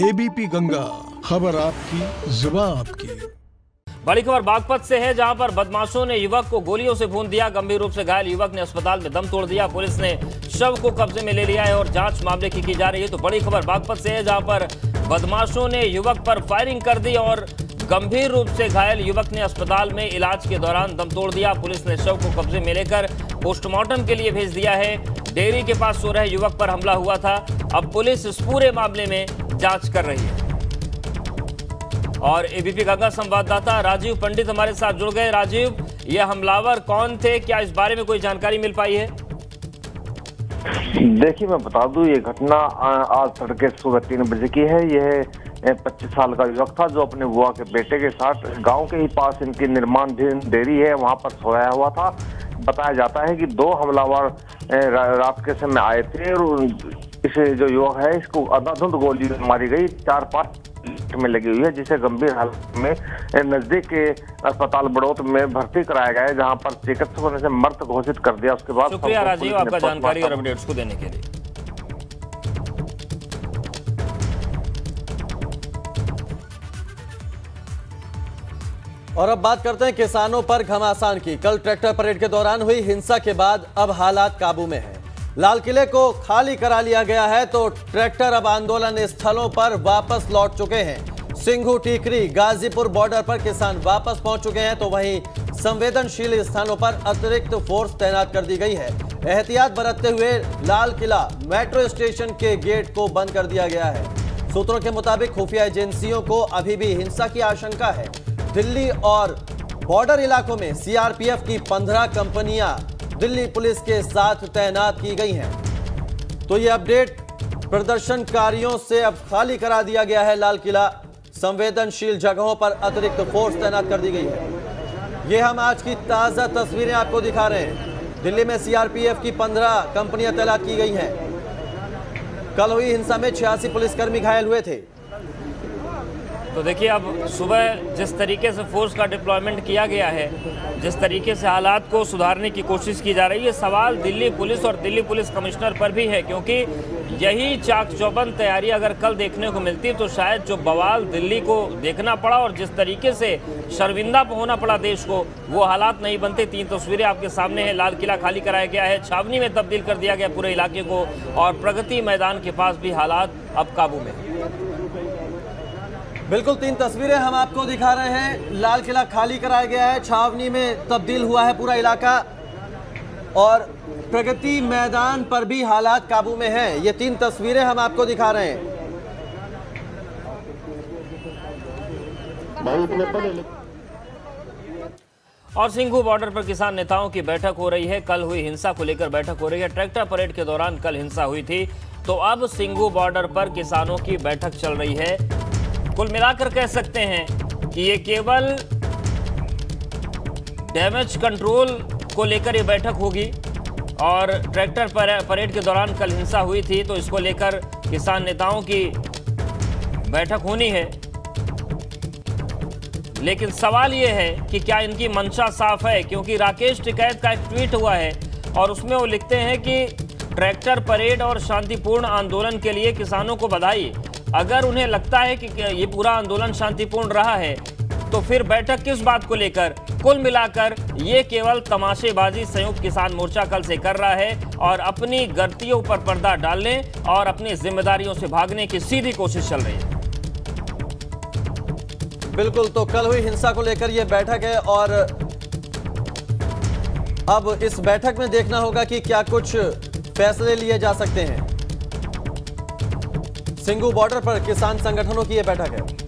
ABP Ganga खबर आपकी, जुबा आपकी। बड़ी खबर बागपत से है, जहाँ पर बदमाशों ने युवक को गोलियों से भून दिया। गंभीर रूप से घायल युवक ने अस्पताल में दम तोड़ दिया। पुलिस ने शव को कब्जे में ले लिया है और जाँच मामले की की जा रही है। तो बड़ी खबर बागपत से है, जहाँ पर बदमाशों ने युवक पर फायरिंग कर दी और गंभीर रूप से घायल युवक ने अस्पताल में इलाज के दौरान दम तोड़ दिया। पुलिस ने शव को कब्जे में लेकर पोस्टमार्टम के लिए भेज दिया है। डेयरी के पास सो रहे युवक पर हमला हुआ था। अब पुलिस इस पूरे मामले में जाँच कर रही है। और एबीपी गंगा संवाददाता राजीव पंडित हमारे साथ जुड़ गए। राजीव ये हमलावर कौन थे? क्या इस बारे में कोई जानकारी मिल पाई है? देखिए, मैं बता दूँ, ये घटना आज तड़के सुबह तीन बजे की है। यह पच्चीस साल का युवक था जो अपने बुआ के बेटे के साथ गाँव के ही पास इनकी निर्माण डेयरी है, वहाँ पर सोया हुआ था। बताया जाता है कि दो हमलावर रात के समय आए थे और इस जो युवक है इसको अंधाधुंध गोली मारी गई। चार पाँच में लगी हुई है जिसे गंभीर हालत में नज़दीक के अस्पताल बड़ौत में भर्ती कराया गया है जहाँ पर चिकित्सकों ने से मृत घोषित कर दिया। उसके बाद शुक्रिया राजीव आपका जानकारी और अपडेट्स को देने के लिए। और अब बात करते हैं किसानों पर घमासान की। कल ट्रैक्टर परेड के दौरान हुई हिंसा के बाद अब हालात काबू में है। लाल किले को खाली करा लिया गया है तो ट्रैक्टर अब आंदोलन स्थलों पर वापस लौट चुके हैं। सिंघू टीकरी गाजीपुर बॉर्डर पर किसान वापस पहुँच चुके हैं तो वहीं संवेदनशील स्थानों पर अतिरिक्त फोर्स तैनात कर दी गई है। एहतियात बरतते हुए लाल किला मेट्रो स्टेशन के गेट को बंद कर दिया गया है। सूत्रों के मुताबिक खुफिया एजेंसियों को अभी भी हिंसा की आशंका है। दिल्ली और बॉर्डर इलाकों में सीआरपीएफ की 15 कंपनियाँ दिल्ली पुलिस के साथ तैनात की गई हैं। तो ये अपडेट प्रदर्शनकारियों से अब खाली करा दिया गया है लाल किला। संवेदनशील जगहों पर अतिरिक्त फोर्स तैनात कर दी गई है। ये हम आज की ताज़ा तस्वीरें आपको दिखा रहे हैं। दिल्ली में सीआरपीएफ की 15 कंपनियाँ तैनात की गई हैं। कल हुई हिंसा में छियासी पुलिसकर्मी घायल हुए थे। तो देखिए, अब सुबह जिस तरीके से फोर्स का डिप्लॉयमेंट किया गया है, जिस तरीके से हालात को सुधारने की कोशिश की जा रही है सवाल दिल्ली पुलिस और दिल्ली पुलिस कमिश्नर पर भी है, क्योंकि यही चाक चौबंद तैयारी अगर कल देखने को मिलती तो शायद जो बवाल दिल्ली को देखना पड़ा और जिस तरीके से शर्मिंदा होना पड़ा देश को, वो हालात नहीं बनते। तीन तस्वीरें आपके सामने हैं, लाल किला खाली कराया गया है, छावनी में तब्दील कर दिया गया पूरे इलाके को और प्रगति मैदान के पास भी हालात अब काबू में बिल्कुल तीन तस्वीरें हम आपको दिखा रहे हैं। लाल किला खाली कराया गया है। छावनी में तब्दील हुआ है पूरा इलाका। और प्रगति मैदान पर भी हालात काबू में हैं। ये तीन तस्वीरें हम आपको दिखा रहे हैं। और सिंघू बॉर्डर पर किसान नेताओं की बैठक हो रही है। कल हुई हिंसा को लेकर बैठक हो रही है। ट्रैक्टर परेड के दौरान कल हिंसा हुई थी। तो अब सिंघू बॉर्डर पर किसानों की बैठक चल रही है। कुल मिलाकर कह सकते हैं कि ये केवल डैमेज कंट्रोल को लेकर ये बैठक होगी और ट्रैक्टर पर, परेड के दौरान कल हिंसा हुई थी तो इसको लेकर किसान नेताओं की बैठक होनी है। लेकिन सवाल ये है कि क्या इनकी मंशा साफ़ है? क्योंकि राकेश टिकैत का एक ट्वीट हुआ है और उसमें वो लिखते हैं कि ट्रैक्टर परेड और शांतिपूर्ण आंदोलन के लिए किसानों को बधाई। अगर उन्हें लगता है कि ये पूरा आंदोलन शांतिपूर्ण रहा है तो फिर बैठक किस बात को लेकर? कुल मिलाकर ये केवल तमाशेबाजी संयुक्त किसान मोर्चा कल से कर रहा है और अपनी गलतियों पर पर्दा डालने और अपनी जिम्मेदारियों से भागने की सीधी कोशिश चल रही है। बिल्कुल तो कल हुई हिंसा को लेकर यह बैठक है और अब इस बैठक में देखना होगा कि क्या कुछ फैसले लिए जा सकते हैं। सिंगू बॉर्डर पर किसान संगठनों की यह बैठक है।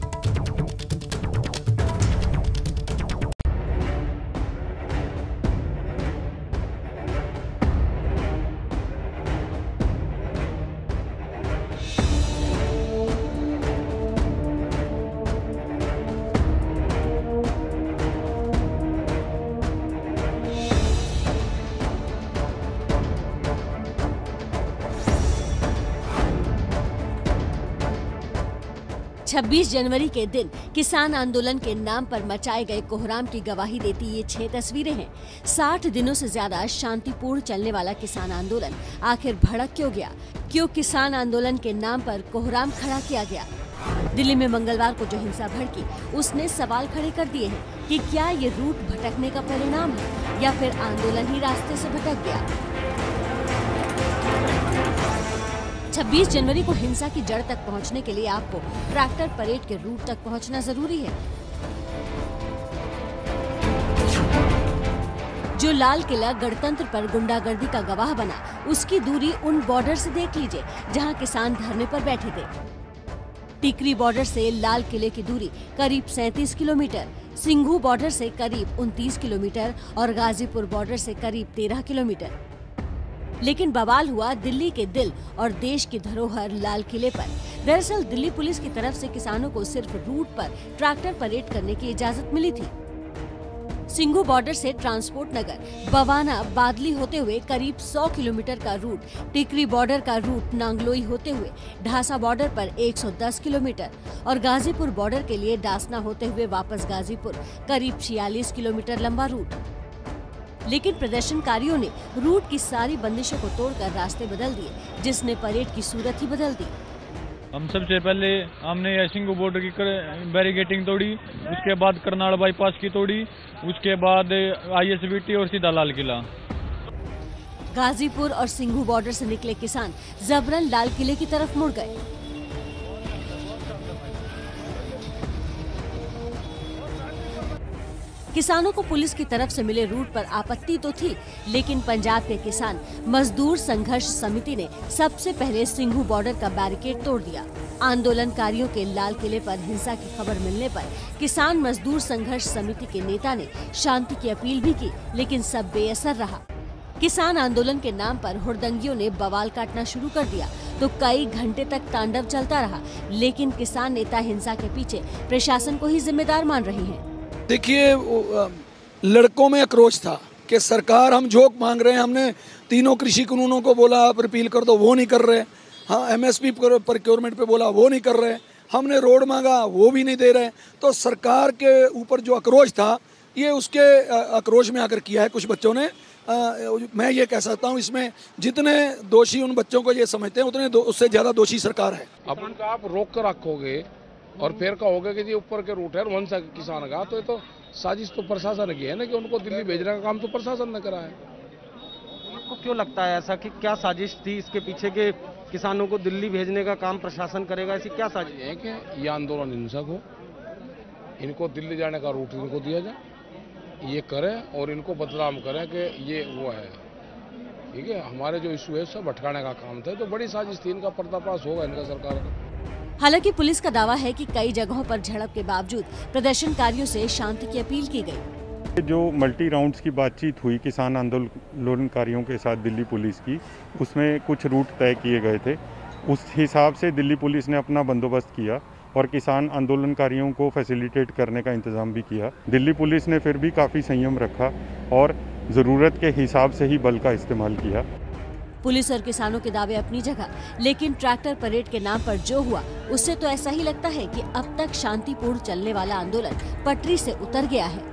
छब्बीस जनवरी के दिन किसान आंदोलन के नाम पर मचाए गए कोहराम की गवाही देती ये छह तस्वीरें हैं। साठ दिनों से ज़्यादा शांतिपूर्ण चलने वाला किसान आंदोलन आखिर भड़क क्यों गया? क्यों किसान आंदोलन के नाम पर कोहराम खड़ा किया गया? दिल्ली में मंगलवार को जो हिंसा भड़की, उसने सवाल खड़े कर दिए हैं कि क्या ये रूट भटकने का परिणाम है या फिर आंदोलन ही रास्ते से भटक गया? 26 जनवरी को हिंसा की जड़ तक पहुँचने के लिए आपको ट्रैक्टर परेड के रूट तक पहुँचना ज़रूरी है। जो लाल किला गणतंत्र पर गुंडागर्दी का गवाह बना, उसकी दूरी उन बॉर्डर से देख लीजिए, जहाँ किसान धरने पर बैठे थे। टिकरी बॉर्डर से लाल किले की दूरी करीब 37 किलोमीटर, सिंघू बॉर्डर से करीब 29 किलोमीटर और गाजीपुर बॉर्डर से करीब 13 किलोमीटर। लेकिन बवाल हुआ दिल्ली के दिल और देश की धरोहर लाल किले पर। दरअसल, दिल्ली पुलिस की तरफ़ से किसानों को सिर्फ़ रूट पर, ट्रैक्टर परेड करने की इजाज़त मिली थी। सिंघू बॉर्डर से ट्रांसपोर्ट नगर, बवाना बादली होते हुए करीब 100 किलोमीटर का रूट, टिकरी बॉर्डर का रूट नांगलोई होते हुए, ढासा बॉर्डर पर 110 किलोमीटर और गाजीपुर बॉर्डर के लिए डासना होते हुए वापस गाजीपुर, करीब 46 किलोमीटर लंबा रूट। लेकिन प्रदर्शनकारियों ने रूट की सारी बंदिशों को तोड़कर रास्ते बदल दिए जिसने परेड की सूरत ही बदल दी। हम सबसे पहले हमने सिंगू बॉर्डर की बैरिगेटिंग तोड़ी उसके बाद करनाल बाईपास की तोड़ी उसके बाद आईएसबीटी और सीधा लाल किला। गाजीपुर और सिंघू बॉर्डर से निकले किसान जबरन लाल किले की तरफ़ मुड़ गए। किसानों को पुलिस की तरफ़ से मिले रूट पर आपत्ति तो थी, लेकिन पंजाब के किसान मजदूर संघर्ष समिति ने सबसे पहले सिंघू बॉर्डर का बैरिकेड तोड़ दिया। आंदोलनकारियों के लाल किले पर हिंसा की खबर मिलने पर किसान मजदूर संघर्ष समिति के नेता ने शांति की अपील भी की, लेकिन सब बेअसर रहा। किसान आंदोलन के नाम पर हुड़दंगियों ने बवाल काटना शुरू कर दिया तो कई घंटे तक तांडव चलता रहा, लेकिन किसान नेता हिंसा के पीछे प्रशासन को ही जिम्मेदार मान रहे हैं। देखिए लड़कों में आक्रोश था कि सरकार हम झोंक मांग रहे हैं हमने तीनों कृषि कानूनों को बोला आप रिपील कर दो वो नहीं कर रहे। हाँ एमएसपी प्रोक्योरमेंट पे बोला वो नहीं कर रहे। हमने रोड मांगा वो भी नहीं दे रहे। तो सरकार के ऊपर जो आक्रोश था ये उसके आक्रोश में आकर किया है कुछ बच्चों ने। अ, मैं ये कह सकता हूँ इसमें जितने दोषी उन बच्चों को ये समझते हैं उतने उससे ज़्यादा दोषी सरकार है। अब उनका आप रोक कर रखोगे और फिर कहोगे कि जी ऊपर के रूट है वंश किसान का। तो ये तो साजिश तो प्रशासन की है ना कि उनको दिल्ली भेजने का काम तो प्रशासन ने करा है। आपको क्यों लगता है ऐसा कि क्या साजिश थी इसके पीछे के किसानों को दिल्ली भेजने का काम प्रशासन करेगा? ऐसी क्या साजिश? है कि ये आंदोलन हिंसक हो। इनको दिल्ली जाने का रूट इनको दिया जाए ये करें और इनको बदनाम करें कि ये वो है। ठीक है हमारे जो इशू है सब भटकाने का काम था। तो बड़ी साजिश थी इनका पर्दाफाश होगा इनका सरकार का। हालाँकि पुलिस का दावा है कि कई जगहों पर झड़प के बावजूद प्रदर्शनकारियों से शांति की अपील की गई। जो मल्टी राउंड्स की बातचीत हुई किसान आंदोलनकारियों के साथ दिल्ली पुलिस की, उसमें कुछ रूट तय किए गए थे। उस हिसाब से दिल्ली पुलिस ने अपना बंदोबस्त किया और किसान आंदोलनकारियों को फैसिलिटेट करने का इंतज़ाम भी किया। दिल्ली पुलिस ने फिर भी काफ़ी संयम रखा और ज़रूरत के हिसाब से ही बल का इस्तेमाल किया। पुलिस और किसानों के दावे अपनी जगह लेकिन ट्रैक्टर परेड के नाम पर जो हुआ उससे तो ऐसा ही लगता है कि अब तक शांतिपूर्ण चलने वाला आंदोलन पटरी से उतर गया है।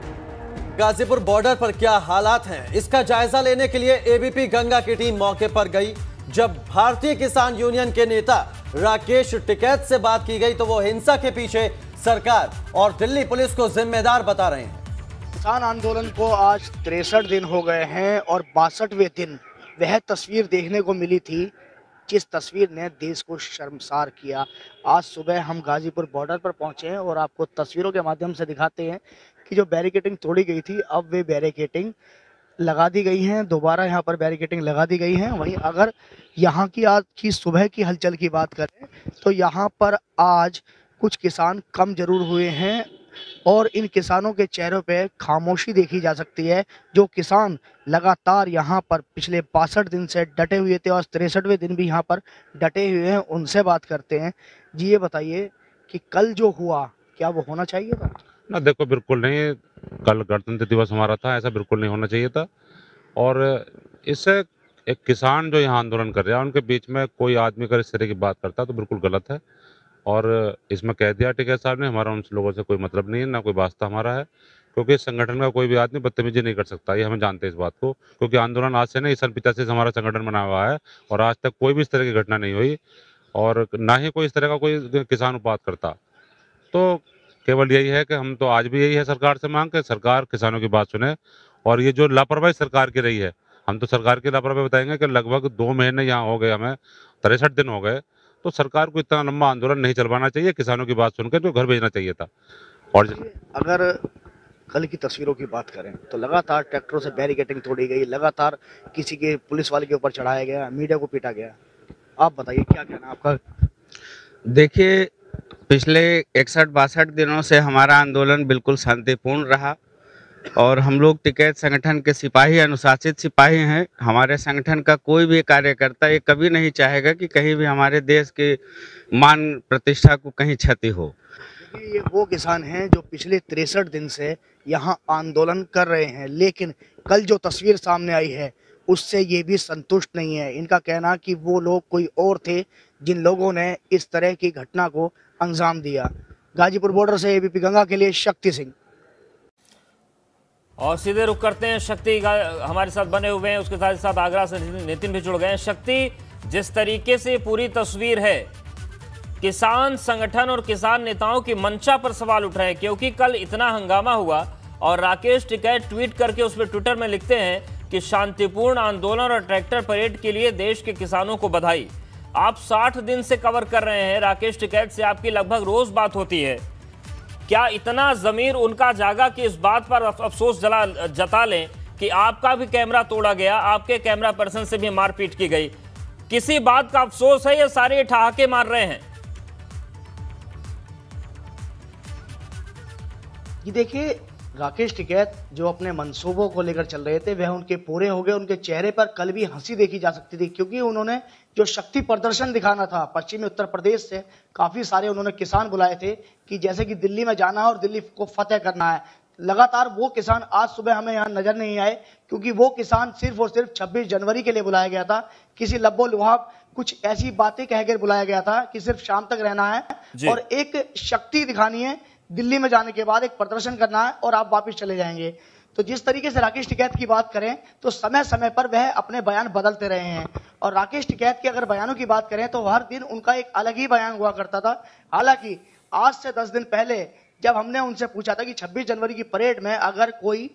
गाजीपुर बॉर्डर पर क्या हालात हैं? इसका जायजा लेने के लिए एबीपी गंगा की टीम मौके पर गई। जब भारतीय किसान यूनियन के नेता राकेश टिकैत से बात की गई तो वो हिंसा के पीछे सरकार और दिल्ली पुलिस को जिम्मेदार बता रहे हैं। किसान आंदोलन को आज तिरसठ दिन हो गए हैं और बासठवें दिन वह तस्वीर देखने को मिली थी, जिस तस्वीर ने देश को शर्मसार किया। आज सुबह हम गाजीपुर बॉर्डर पर पहुँचे हैं और आपको तस्वीरों के माध्यम से दिखाते हैं कि जो बैरिकेटिंग तोड़ी गई थी, अब वे बैरिकेटिंग लगा दी गई हैं। दोबारा यहाँ पर बैरिकेटिंग लगा दी गई हैं। वहीं अगर यहाँ की आज की सुबह की हलचल की बात करें तो यहाँ पर आज कुछ किसान कम ज़रूर हुए हैं। और इन किसानों के चेहरों पे खामोशी देखी जा सकती है, जो किसान लगातार यहाँ पर पिछले बासठ दिन से डटे हुए थे और तिरसठवें दिन भी यहाँ पर डटे हुए हैं, उनसे बात करते हैं। जी, ये बताइए कि कल जो हुआ, क्या वो होना चाहिए था? ना, देखो, बिल्कुल नहीं। कल गणतंत्र दिवस हमारा था, ऐसा बिल्कुल नहीं होना चाहिए था। और इससे एक किसान जो यहाँ आंदोलन कर रहा है, उनके बीच में कोई आदमी अगर इस तरह की बात करता है तो बिल्कुल गलत है। और इसमें कह दिया टिकैत साहब ने, हमारा उन लोगों से कोई मतलब नहीं है, ना कोई वास्ता हमारा है, क्योंकि इस संगठन का कोई भी आदमी बदतमीजी नहीं कर सकता, ये हमें जानते हैं इस बात को, क्योंकि आंदोलन आज से नहीं, सन पिछासी से हमारा संगठन बना हुआ है और आज तक कोई भी इस तरह की घटना नहीं हुई और ना ही कोई इस तरह का कोई किसान उपात करता। तो केवल यही है कि हम तो आज भी यही है सरकार से मांग के, सरकार किसानों की बात सुने और ये जो लापरवाही सरकार की रही है, हम तो सरकार की लापरवाही बताएँगे कि लगभग दो महीने यहाँ हो गए हमें, तिरसठ दिन हो गए तो सरकार को इतना लंबा आंदोलन नहीं चलवाना चाहिए किसानों की बात सुनकर तो घर भेजना चाहिए था। और अगर कल की तस्वीरों की बात करें तो लगातार ट्रैक्टरों से बैरिकेटिंग तोड़ी गई लगातार किसी के पुलिस वाले के ऊपर चढ़ाया गया मीडिया को पीटा गया। आप बताइए क्या कहना है आपका? देखिए पिछले इकसठ बासठ दिनों से हमारा आंदोलन बिल्कुल शांतिपूर्ण रहा। और हम लोग टिकैत संगठन के सिपाही अनुशासित सिपाही हैं। हमारे संगठन का कोई भी कार्यकर्ता ये कभी नहीं चाहेगा कि कहीं भी हमारे देश के मान प्रतिष्ठा को कहीं क्षति हो। ये वो किसान हैं जो पिछले तिरसठ दिन से यहाँ आंदोलन कर रहे हैं, लेकिन कल जो तस्वीर सामने आई है, उससे ये भी संतुष्ट नहीं है। इनका कहना कि वो लोग कोई और थे जिन लोगों ने इस तरह की घटना को अंजाम दिया। गाजीपुर बॉर्डर से एबीपी गंगा के लिए शक्ति सिंह। और सीधे रुक करते हैं। शक्ति हमारे साथ बने हुए हैं। उसके साथ साथ आगरा से नितिन- भी जुड़ गए हैं। शक्ति, जिस तरीके से पूरी तस्वीर है, किसान संगठन और किसान नेताओं की मंशा पर सवाल उठ रहे हैं, क्योंकि कल इतना हंगामा हुआ और राकेश टिकैत ट्वीट करके उस पर ट्विटर में लिखते हैं कि शांतिपूर्ण आंदोलन और ट्रैक्टर परेड के लिए देश के किसानों को बधाई। आप 60 दिन से कवर कर रहे हैं। राकेश टिकैत से आपकी लगभग रोज बात होती है। क्या इतना जमीर उनका जागा कि इस बात पर अफसोस जला, जता लें कि आपका भी कैमरा तोड़ा गया, आपके कैमरा पर्सन से भी मारपीट की गई। किसी बात का अफसोस है, ये सारे ठहाके मार रहे हैं। ये देखिए राकेश टिकैत जो अपने मंसूबों को लेकर चल रहे थे वह उनके पूरे हो गए उनके चेहरे पर कल भी हँसी देखी जा सकती थी क्योंकि उन्होंने जो शक्ति प्रदर्शन दिखाना था पश्चिमी उत्तर प्रदेश से काफ़ी सारे उन्होंने किसान बुलाए थे कि जैसे कि दिल्ली में जाना है और दिल्ली को फतेह करना है। लगातार वो किसान आज सुबह हमें यहाँ नज़र नहीं आए क्योंकि वो किसान सिर्फ़ और सिर्फ़ 26 जनवरी के लिए बुलाया गया था। किसी लब्बो लुहाब कुछ ऐसी बातें कहकर बुलाया गया था कि सिर्फ़ शाम तक रहना है और एक शक्ति दिखानी है दिल्ली में जाने के बाद एक प्रदर्शन करना है और आप वापस चले जाएँगे। तो जिस तरीके से राकेश टिकैत की बात करें तो समय समय पर वह अपने बयान बदलते रहे हैं। और राकेश टिकैत के अगर बयानों की बात करें तो हर दिन उनका एक अलग ही बयान हुआ करता था। हालाँकि, आज से दस दिन पहले जब हमने उनसे पूछा था कि 26 जनवरी की परेड में अगर कोई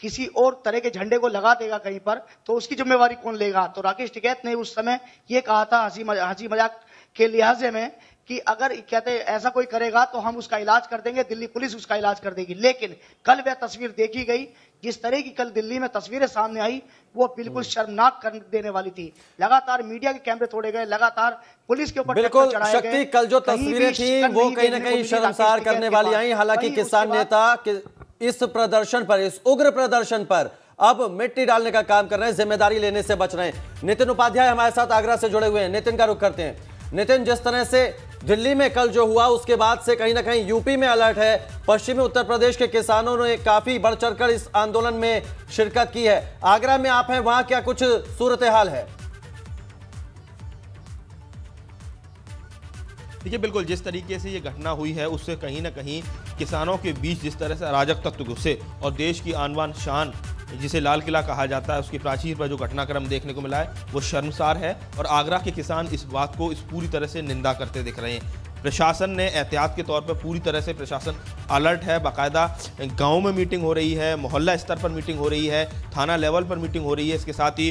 किसी और तरह के झंडे को लगा देगा कहीं पर तो उसकी जिम्मेवारी कौन लेगा? तो राकेश टिकैत ने उस समय ये कहा था हँसी हँसी मज़ाक के लिहाजे में कि अगर कहते ऐसा कोई करेगा तो हम उसका इलाज कर देंगे दिल्ली पुलिस उसका इलाज कर देगी। लेकिन कल वह तस्वीर देखी गई जिस तरह की कल दिल्ली में तस्वीरें सामने आई वो बिल्कुल शर्मनाक कर देने वाली थी। लगातार मीडिया के कैमरे तोड़े गए लगातार पुलिस के ऊपर बिल्कुल शक्ति। कल जो तस्वीरें थी वो कहीं ना कहीं शर्मसार करने वाली आई। हालाँकि किसान नेता इस प्रदर्शन पर इस उग्र प्रदर्शन पर अब मिट्टी डालने का काम कर रहे हैं ज़िम्मेदारी लेने से बच रहे हैं। नितिन उपाध्याय हमारे साथ आगरा से जुड़े हुए हैं। नितिन का रुख करते हैं। नितिन, जिस तरह से दिल्ली में कल जो हुआ, उसके बाद से कहीं ना कहीं यूपी में अलर्ट है। पश्चिमी उत्तर प्रदेश के किसानों ने काफ़ी बढ़ चढ़कर इस आंदोलन में शिरकत की है। आगरा में आप हैं, वहाँ क्या कुछ सूरत हाल है? देखिए, बिल्कुल, जिस तरीके से ये घटना हुई है, उससे कहीं ना कहीं किसानों के बीच जिस तरह से अराजक तत्व घुसे और देश की आनवान शान जिसे लाल किला कहा जाता है, उसकी प्राचीर पर जो घटनाक्रम देखने को मिला है, वो शर्मसार है और आगरा के किसान इस बात को इस पूरी तरह से निंदा करते दिख रहे हैं। प्रशासन ने एहतियात के तौर पर पूरी तरह से प्रशासन अलर्ट है। बाकायदा गाँव में मीटिंग हो रही है, मोहल्ला स्तर पर मीटिंग हो रही है, थाना लेवल पर मीटिंग हो रही है। इसके साथ ही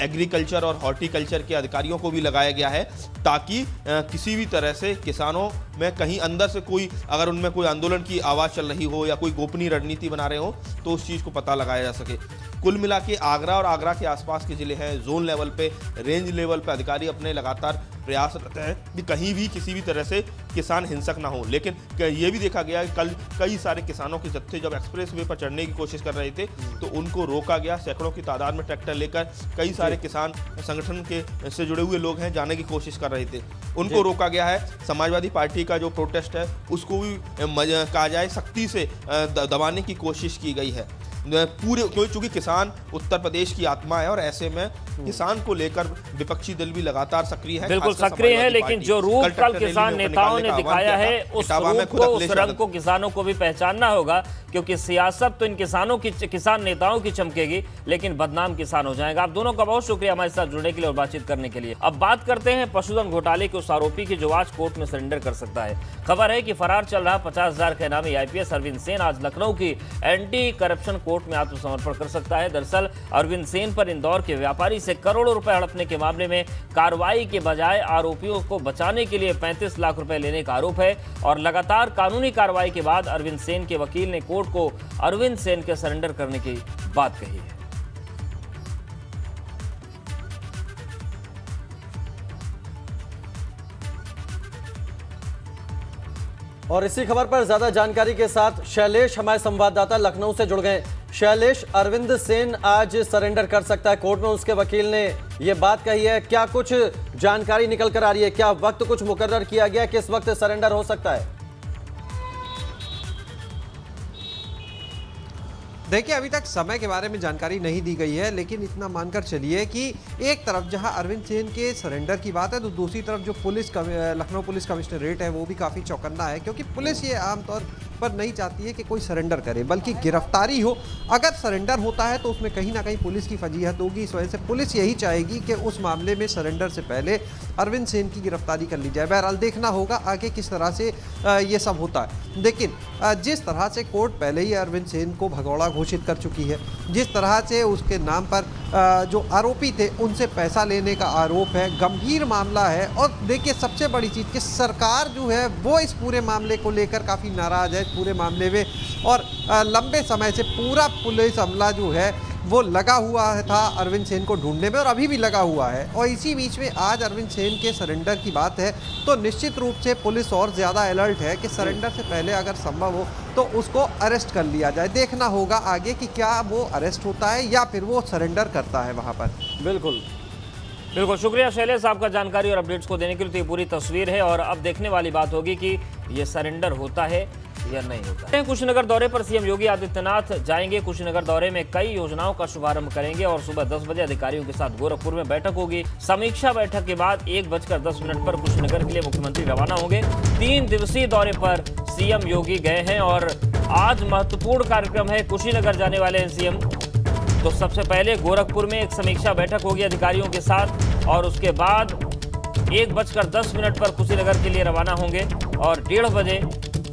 एग्रीकल्चर और हॉर्टिकल्चर के अधिकारियों को भी लगाया गया है ताकि किसी भी तरह से किसानों में कहीं अंदर से कोई, अगर उनमें कोई आंदोलन की आवाज़ चल रही हो या कोई गोपनीय रणनीति बना रहे हो तो उस चीज़ को पता लगाया जा सके। कुल मिला के आगरा और आगरा के आसपास के ज़िले हैं। जोन लेवल पे रेंज लेवल पे अधिकारी अपने लगातार प्रयासरत हैं कि कहीं भी किसी भी तरह से किसान हिंसक ना हो। लेकिन ये भी देखा गया कि कल कई सारे किसानों के जत्थे जब एक्सप्रेस वे पर चढ़ने की कोशिश कर रहे थे तो उनको रोका गया। सैकड़ों की तादाद में ट्रैक्टर लेकर कई सारे किसान संगठन के से जुड़े हुए लोग हैं जाने की कोशिश कर रहे थे। उनको रोका गया है। समाजवादी पार्टी का जो प्रोटेस्ट है उसको भी कहा जाए सख्ती से दबाने की कोशिश की गई है। पूरे क्योंकि चूँकि किसान उत्तर प्रदेश की आत्मा है और ऐसे में किसान को लेकर विपक्षी दल भी लगातार सक्रिय है बिल्कुल सक्रिय है लेकिन जो रूप कल किसान नेताओं ने दिखाया है उस रूप को उस रंग को किसानों को भी पहचानना होगा क्योंकि सियासत तो इन किसानों की किसान नेताओं की चमकेगी लेकिन बदनाम किसान हो जाएगा। आप दोनों का बहुत शुक्रिया हमारे साथ जुड़ने के लिए और बातचीत करने के लिए। अब बात करते हैं पशुधन घोटाले के उस आरोपी की जो आज कोर्ट में सरेंडर कर सकता है। खबर है कि फरार चल रहा पचास हज़ार के नामी आईपीएस अरविंद सेन आज लखनऊ की एंटी करप्शन कोर्ट में आत्मसमर्पण कर सकता है। दरअसल, अरविंद सेन पर इंदौर के व्यापारी से करोड़ों रुपए हड़पने के मामले में कार्रवाई के बजाय आरोपियों को बचाने के लिए 35 लाख रुपए लेने का आरोप है और लगातार कानूनी कार्रवाई के बाद अरविंद सेन के वकील ने कोर्ट को अरविंद सेन के सरेंडर करने की बात कही है। और इसी खबर पर ज़्यादा जानकारी के साथ शैलेश, हमारे संवाददाता लखनऊ से जुड़ गए। शैलेश अरविंद सेन आज सरेंडर कर सकता है कोर्ट में। उसके वकील ने यह बात कही है, क्या कुछ जानकारी निकल कर आ रही है? क्या वक्त कुछ मुकर्र किया गया? किस वक्त सरेंडर हो सकता है? देखिए, अभी तक समय के बारे में जानकारी नहीं दी गई है, लेकिन इतना मानकर चलिए कि एक तरफ़ जहाँ अरविंद सेन के सरेंडर की बात है तो दूसरी तरफ़ जो पुलिस लखनऊ पुलिस कमिश्नरेट है, वो भी काफ़ी चौकन्ना है, क्योंकि पुलिस ये आमतौर पर नहीं चाहती है कि कोई सरेंडर करे, बल्कि गिरफ्तारी हो। अगर सरेंडर होता है तो उसमें कहीं ना कहीं पुलिस की फजीहत होगी। इस वजह से पुलिस यही चाहेगी कि उस मामले में सरेंडर से पहले अरविंद सेन की गिरफ्तारी कर ली जाए। बहरहाल देखना होगा आगे किस तरह से ये सब होता है। लेकिन जिस तरह से कोर्ट पहले ही अरविंद सेन को भगौड़ा घोषित कर चुकी है, जिस तरह से उसके नाम पर जो आरोपी थे, उनसे पैसा लेने का आरोप है, गंभीर मामला है, और देखिए सबसे बड़ी चीज़ कि सरकार जो है, वो इस पूरे मामले को लेकर काफ़ी नाराज़ है पूरे मामले में, और लंबे समय से पूरा पुलिस अमला जो है वो लगा हुआ था अरविंद सेन को ढूँढने में और अभी भी लगा हुआ है। और इसी बीच में आज अरविंद सेन के सरेंडर की बात है तो निश्चित रूप से पुलिस और ज़्यादा अलर्ट है कि सरेंडर से पहले अगर संभव हो तो उसको अरेस्ट कर लिया जाए। देखना होगा आगे कि क्या वो अरेस्ट होता है या फिर वो सरेंडर करता है वहाँ पर। बिल्कुल। बिल्कुल। शुक्रिया शैलेश आपका जानकारी और अपडेट्स को देने के लिए तो ये पूरी तस्वीर है और अब देखने वाली बात होगी कि ये सरेंडर होता है या नहीं होता? कुशीनगर दौरे पर सीएम योगी आदित्यनाथ जाएँगे। कुशीनगर दौरे में कई योजनाओं का शुभारंभ करेंगे और सुबह 10 बजे अधिकारियों के साथ गोरखपुर में बैठक होगी। समीक्षा बैठक के बाद एक बजकर दस मिनट पर कुशीनगर के लिए मुख्यमंत्री रवाना होंगे। तीन दिवसीय दौरे पर सीएम योगी गए हैं और आज महत्वपूर्ण कार्यक्रम है कुशीनगर जाने वाले हैं सीएम। तो सबसे पहले गोरखपुर में एक समीक्षा बैठक होगी अधिकारियों के साथ और उसके बाद एक बजकर दस मिनट पर कुशीनगर के लिए रवाना होंगे और डेढ़ बजे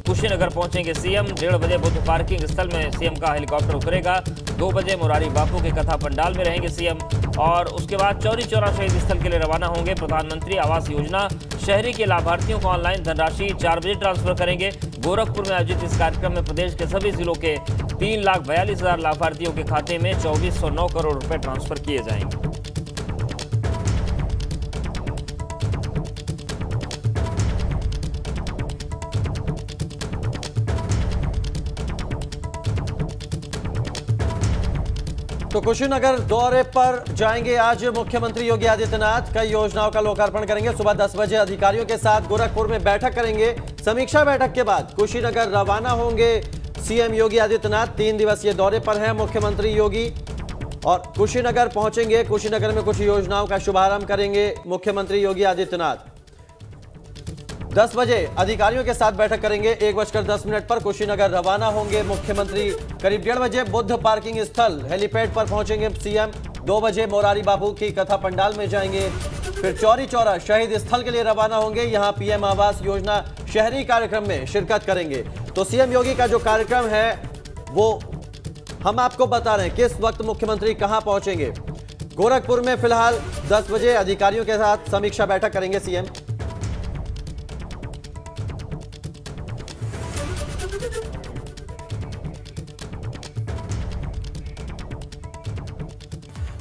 कुशीनगर पहुँचेंगे सीएम। डेढ़ बजे बुद्ध पार्किंग स्थल में सीएम का हेलीकॉप्टर उतरेगा। दो बजे मुरारी बापू के कथा पंडाल में रहेंगे सीएम। और उसके बाद चौरी चौरा शहीद स्थल के लिए रवाना होंगे प्रधानमंत्री आवास योजना। शहरी के लाभार्थियों को ऑनलाइन धनराशि चार बजे ट्रांसफ़र करेंगे। गोरखपुर में आयोजित इस कार्यक्रम में प्रदेश के सभी जिलों के तीन लाख बयालीस हज़ार लाभार्थियों के खाते में चौबीस सौ नौ करोड़ रुपए ट्रांसफ़र किए जाएँगे। तो कुशीनगर दौरे पर जाएँगे आज मुख्यमंत्री योगी आदित्यनाथ। कई योजनाओं का लोकार्पण करेंगे। सुबह 10 बजे अधिकारियों के साथ गोरखपुर में बैठक करेंगे। समीक्षा बैठक के बाद कुशीनगर रवाना होंगे सीएम योगी आदित्यनाथ। तीन दिवसीय दौरे पर हैं मुख्यमंत्री योगी और कुशीनगर पहुँचेंगे। कुशीनगर में कुछ योजनाओं का शुभारंभ करेंगे मुख्यमंत्री योगी आदित्यनाथ। दस बजे अधिकारियों के साथ बैठक करेंगे। एक बजकर दस मिनट पर कुशीनगर रवाना होंगे मुख्यमंत्री। करीब डेढ़ बजे बुद्ध पार्किंग स्थल हेलीपैड पर पहुँचेंगे सीएम। दो बजे मोरारी बाबू की कथा पंडाल में जाएँगे। फिर चौरी चौरा शहीद स्थल के लिए रवाना होंगे। यहाँ पीएम आवास योजना शहरी कार्यक्रम में शिरकत करेंगे। तो सीएम योगी का जो कार्यक्रम है, वो हम आपको बता रहे हैं, किस वक्त मुख्यमंत्री कहाँ पहुँचेंगे। गोरखपुर में फ़िलहाल 10 बजे अधिकारियों के साथ समीक्षा बैठक करेंगे सीएम।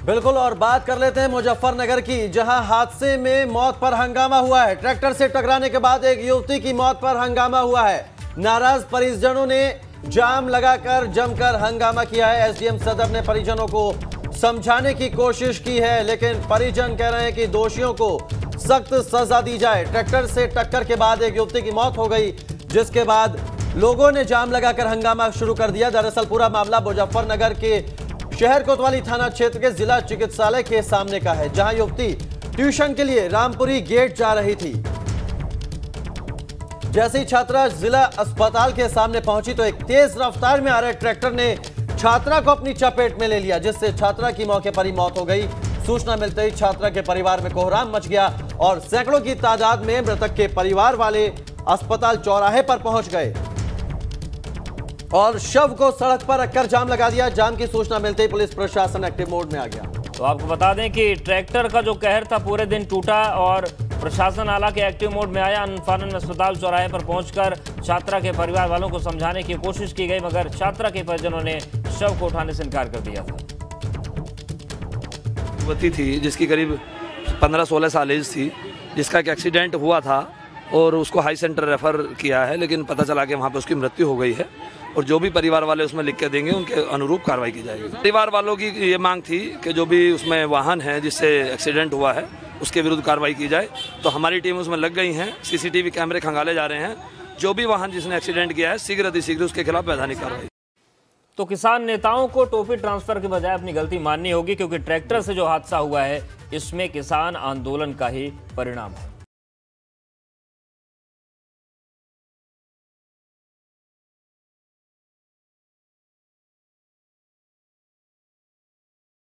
बिल्कुल, और बात कर लेते हैं मुजफ्फरनगर की, जहाँ हादसे में मौत पर हंगामा हुआ है। ट्रैक्टर से टकराने के बाद एक युवती की मौत पर हंगामा हुआ है। नाराज़ परिजनों ने जाम लगाकर जमकर हंगामा किया है। एसडीएम सदर ने परिजनों को समझाने की कोशिश की है, लेकिन परिजन कह रहे हैं कि दोषियों को सख्त सजा दी जाए। ट्रैक्टर से टक्कर के बाद एक युवती की मौत हो गई, जिसके बाद लोगों ने जाम लगाकर हंगामा शुरू कर दिया। दरअसल पूरा मामला मुजफ्फरनगर के शहर कोतवाली थाना क्षेत्र के जिला चिकित्सालय के सामने का है, जहाँ युवती ट्यूशन के लिए रामपुरी गेट जा रही थी। जैसे ही छात्रा जिला अस्पताल के सामने पहुँची तो एक तेज रफ्तार में आ रहे ट्रैक्टर ने छात्रा को अपनी चपेट में ले लिया, जिससे छात्रा की मौके पर ही मौत हो गई। सूचना मिलते ही छात्रा के परिवार में कोहराम मच गया और सैकड़ों की तादाद में मृतक के परिवार वाले अस्पताल चौराहे पर पहुँच गए। और शव को सड़क पर रखकर जाम लगा दिया। जाम की सूचना मिलते ही पुलिस प्रशासन एक्टिव मोड में आ गया। तो आपको बता दें कि ट्रैक्टर का जो कहर था पूरे दिन टूटा और प्रशासन हालाँकि एक्टिव मोड में आया। अनफानन अस्पताल चौराहे पर पहुंचकर छात्रा के परिवार वालों को समझाने की कोशिश की गई मगर छात्रा के परिजनों ने शव को उठाने से इनकार कर दिया था। युवती थी जिसकी करीब 15-16 साल एज थी जिसका एक एक्सीडेंट हुआ था और उसको हाई सेंटर रेफर किया है लेकिन पता चला कि वहाँ पर उसकी मृत्यु हो गई है। और जो भी परिवार वाले उसमें लिख के देंगे, उनके अनुरूप कार्रवाई की जाएगी। परिवार वालों की ये मांग थी कि जो भी उसमें वाहन है जिससे एक्सीडेंट हुआ है, उसके विरुद्ध कार्रवाई की जाए। तो हमारी टीम उसमें लग गई है, सीसीटीवी कैमरे खंगाले जा रहे हैं। जो भी वाहन जिसने एक्सीडेंट किया है, शीघ्र अतिशीघ्र उसके खिलाफ वैधानिक कार्रवाई। तो किसान नेताओं को टोपी ट्रांसफ़र के बजाय अपनी गलती माननी होगी, क्योंकि ट्रैक्टर से जो हादसा हुआ है, इसमें किसान आंदोलन का ही परिणाम है।